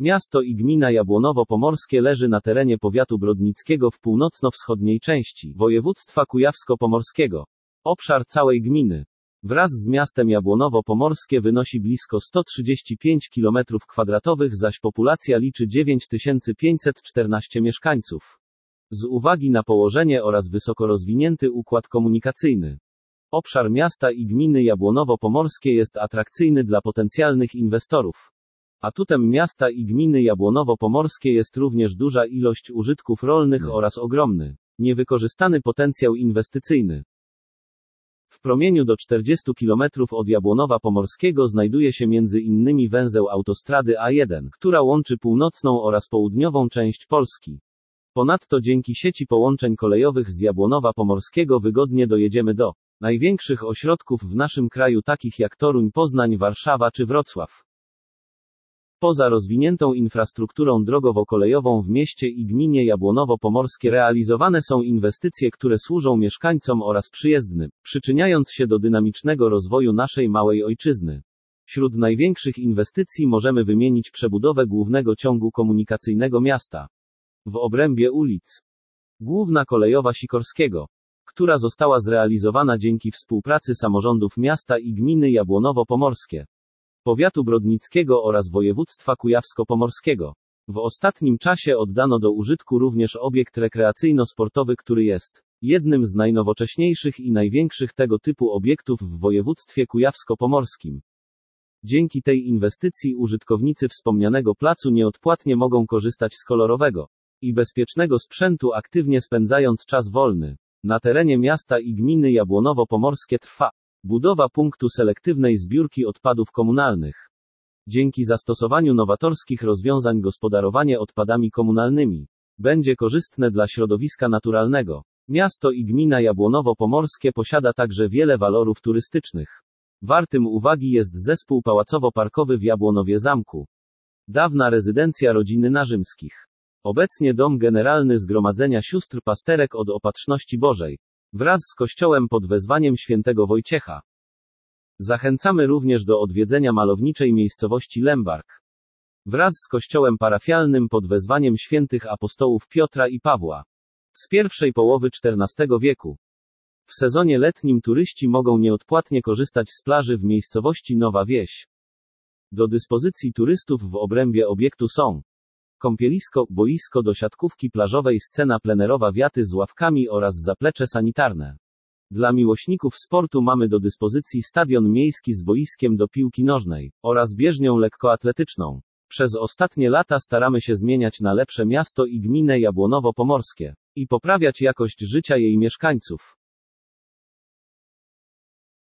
Miasto i gmina Jabłonowo-Pomorskie leży na terenie powiatu brodnickiego w północno-wschodniej części województwa kujawsko-pomorskiego. Obszar całej gminy wraz z miastem Jabłonowo-Pomorskie wynosi blisko 135 km2, zaś populacja liczy 9514 mieszkańców. Z uwagi na położenie oraz wysoko rozwinięty układ komunikacyjny, obszar miasta i gminy Jabłonowo-Pomorskie jest atrakcyjny dla potencjalnych inwestorów. Atutem miasta i gminy Jabłonowo-Pomorskie jest również duża ilość użytków rolnych oraz ogromny, niewykorzystany potencjał inwestycyjny. W promieniu do 40 km od Jabłonowa Pomorskiego znajduje się między innymi węzeł autostrady A1, która łączy północną oraz południową część Polski. Ponadto dzięki sieci połączeń kolejowych z Jabłonowa Pomorskiego wygodnie dojedziemy do największych ośrodków w naszym kraju takich jak Toruń, Poznań, Warszawa czy Wrocław. Poza rozwiniętą infrastrukturą drogowo-kolejową w mieście i gminie Jabłonowo-Pomorskie realizowane są inwestycje, które służą mieszkańcom oraz przyjezdnym, przyczyniając się do dynamicznego rozwoju naszej małej ojczyzny. Wśród największych inwestycji możemy wymienić przebudowę głównego ciągu komunikacyjnego miasta. W obrębie ulic. Główna kolejowa Sikorskiego, która została zrealizowana dzięki współpracy samorządów miasta i gminy Jabłonowo-Pomorskie powiatu brodnickiego oraz województwa kujawsko-pomorskiego. W ostatnim czasie oddano do użytku również obiekt rekreacyjno-sportowy, który jest jednym z najnowocześniejszych i największych tego typu obiektów w województwie kujawsko-pomorskim. Dzięki tej inwestycji użytkownicy wspomnianego placu nieodpłatnie mogą korzystać z kolorowego i bezpiecznego sprzętu, aktywnie spędzając czas wolny. Na terenie miasta i gminy Jabłonowo-Pomorskie trwa Budowa punktu selektywnej zbiórki odpadów komunalnych. Dzięki zastosowaniu nowatorskich rozwiązań gospodarowanie odpadami komunalnymi będzie korzystne dla środowiska naturalnego. Miasto i gmina Jabłonowo-Pomorskie posiada także wiele walorów turystycznych. Wartym uwagi jest zespół pałacowo-parkowy w Jabłonowie Zamku. Dawna rezydencja rodziny Narzymskich. Obecnie dom generalny Zgromadzenia Sióstr Pasterek od Opatrzności Bożej. Wraz z kościołem pod wezwaniem świętego Wojciecha. Zachęcamy również do odwiedzenia malowniczej miejscowości Lembark. Wraz z kościołem parafialnym pod wezwaniem świętych apostołów Piotra i Pawła. Z pierwszej połowy XIV wieku. W sezonie letnim turyści mogą nieodpłatnie korzystać z plaży w miejscowości Nowa Wieś. Do dyspozycji turystów w obrębie obiektu są Kąpielisko, boisko do siatkówki plażowej, scena plenerowa, wiaty z ławkami oraz zaplecze sanitarne. Dla miłośników sportu mamy do dyspozycji stadion miejski z boiskiem do piłki nożnej oraz bieżnią lekkoatletyczną. Przez ostatnie lata staramy się zmieniać na lepsze miasto i gminę Jabłonowo-Pomorskie i poprawiać jakość życia jej mieszkańców.